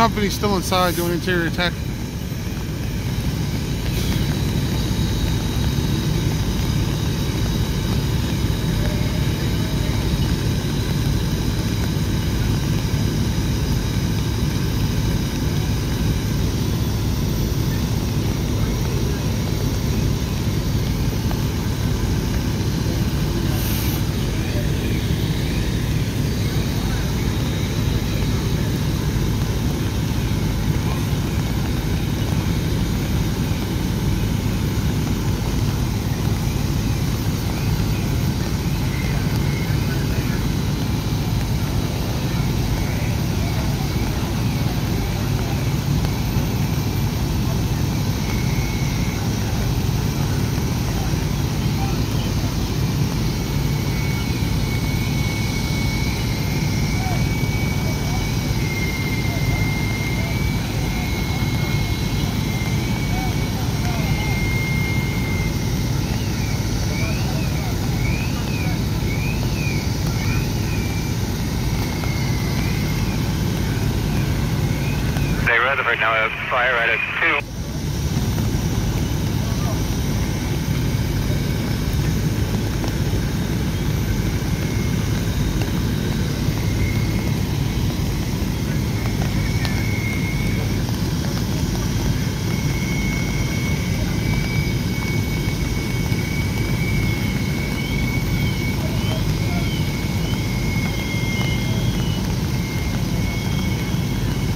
company's still inside doing interior tech. Rutherford, now a fire at a 2.